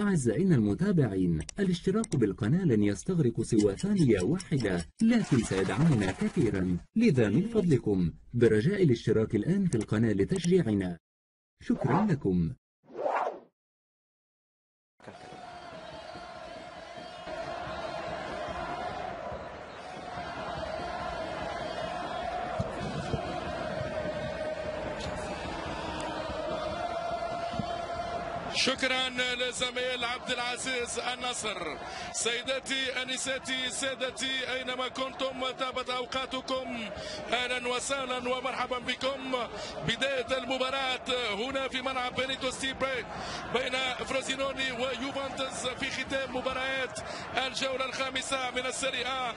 أعزائنا المتابعين الاشتراك بالقناة لن يستغرق سوى ثانية واحدة لكن سيدعمنا كثيرا. لذا من فضلكم برجاء الاشتراك الآن في القناة لتشجيعنا. شكرا لكم. شكرا لزميل عبد العزيز النصر. سيداتي انساتي سادتي أينما كنتم طابت أوقاتكم أهلا وسهلا ومرحبا بكم. بداية المباراة هنا في ملعب بينيتو ستيربي بين فروزينوني ويوفنتوس في ختام مباريات الجولة الخامسة من السيريا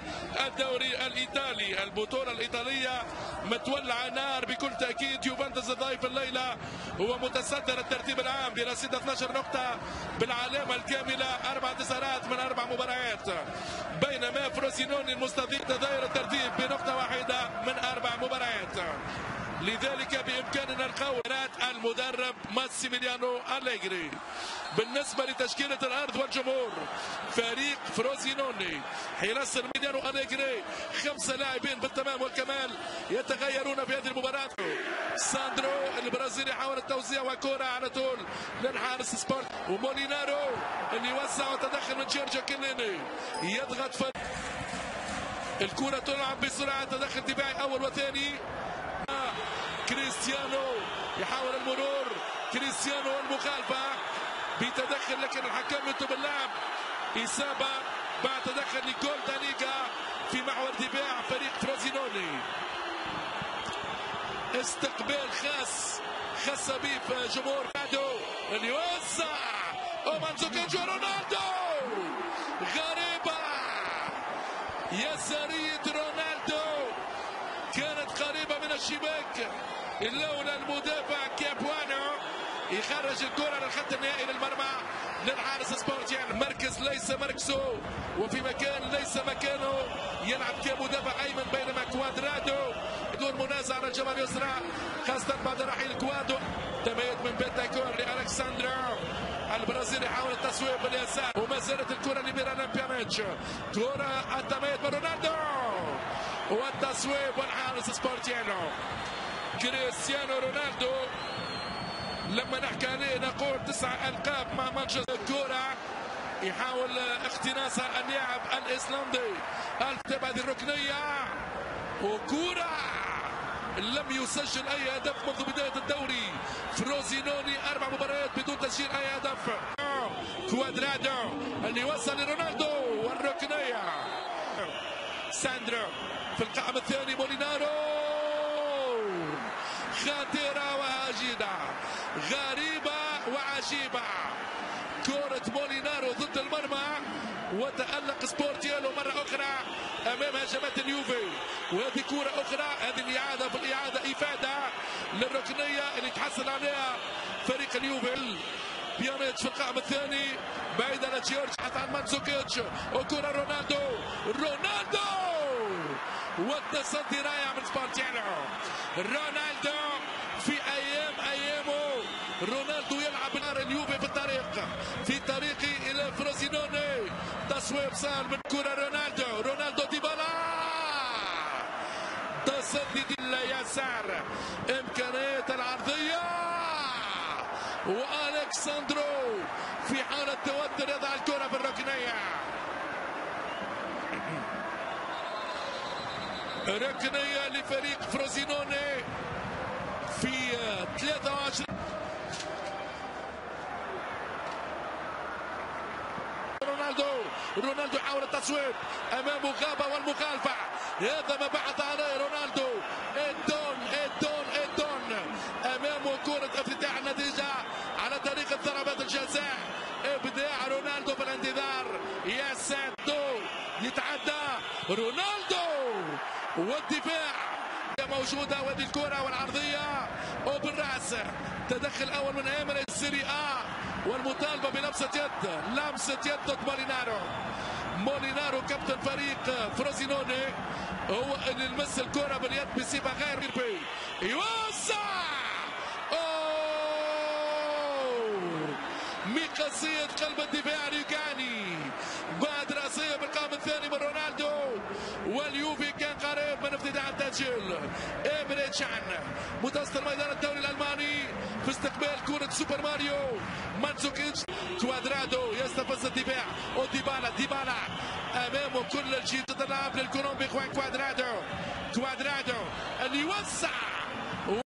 الدوري الإيطالي. البطولة الإيطالية متولعة نار بكل تأكيد. يوفنتوس ضيف الليلة هو متصدر الترتيب العام برصيد 12 نقطة بالعلامة الكاملة أربع انتصارات من أربع مباريات. بينما فروسينوني المستضيف تذيل الترتيب بنقطة واحدة من أربع مباريات. لذلك بإمكاننا القول المدرب ماسيميليانو أليغري بالنسبة لتشكيلة الأرض والجمهور فريق فروزينوني حراسة الميديانو أليغري خمسة لاعبين بالتمام والكمال يتغيرون في هذه المباراة. ساندرو البرازيلي يحاول التوزيع وكرة على طول للحارس سبورتييلو مولينارو اللي يوزع وتدخل من جورجيو كيليني. يضغط فريق. الكرة تلعب بسرعة تدخل دفاعي أول وثاني. كريستيانو يحاول المرور. كريستيانو المخالفة. بتدخل لكن الحكم يطلب اللعب إصابة بعد تدخل نيكول دانيجا في محور دفاع فريق فروزينوني استقبال خاص خاص به جمهور نادو اللي يوزع ومانزوكيتش رونالدو. غريبة. يسارية رونالدو. كانت قريبة من الشباك. لولا المدافع كابوانو يخرج الكرة للخط النهائي للمرمى للحارس سبورتيان مركز ليس مركزه وفي مكان ليس مكانه. يلعب كمدافع أيمن بينما كوادرادو. بدون منازع على الجبهه اليسرى. خاصة بعد رحيل كوادو. تميز من بيتاكور لالكساندرا البرازيلي يحاول التسويق باليسار. وما زالت الكرة لميران بيانيتش. كرة التميز من رونالدو. والتصويب والحارس سبورتيانو. كريستيانو رونالدو لما نحكي عليه نقول تسع ألقاب مع مانشستر كورة. يحاول اختناصها اللاعب الايسلندي التبع هذه الركنية. وكورة. لم يسجل أي هدف منذ بداية الدوري. فروزينوني أربع مباريات بدون تسجيل أي هدف كوادرادو اللي وصل لرونالدو. والركنية. ساندرو في القائم الثاني مولينارو. وعجيبة كرة مولينارو ضد المرمى. وتألق سبورتييلو مرة أخرى أمام هجمات اليوفي. وهذه كرة أخرى هذه الإعادة في الإعادة إفادة للركنية اللي تحصل عليها فريق اليوفي. بيانيتش في القائم الثاني بعيد على جيورجيو حتى عن مانزوكيتش. وكرة رونالدو. رونالدو! والتصدي رائع من سبورتييلو رونالدو في أيام ايامه رونالدو يلعب نار اليوفي في الطريق في طريقه إلى فروسينوني سهل من كره رونالدو. رونالدو ديبالا تصدي اليسار امكانيات العرضيه والكساندرو في حاله توتر يضع الكره في الركنيه ركنيه لفريق فروزينوني في 23 رونالدو. رونالدو يحاول التصويب امامه غابة والمخالفه هذا ما بحث عليه رونالدو. الدون الدون الدون امامه كرة افتتاح النتيجة على طريقه ضربات الجزاء. إبداع رونالدو في الانتظار. يا سادو يتعدى. رونالدو. والدفاع. موجودة وهذه الكرة والعرضية. وبالرأس تدخل أول من أيمن السيري آ. والمطالبة بلمسة يد لمسة يد ضد مولينارو مولينارو كابتن فريق فروزينوني هو اللي لمس الكرة باليد بصفة غير بي يوسع مقصية قلب الدفاع اليوكاني بعد رأسية بالقائم الثاني من رونالدو. واليوفي من افتتاح التسجيل. إيمري تشان متوسط الميدان الدوري الألماني في استقبال كرة سوبر ماريو. مانزوكيتش كوادرادو يستفز الدفاع. وديبالا ديبالا أمامه كل الجيل تتلعب للكولومبي. كوادرادو كوادرادو اللي يوسع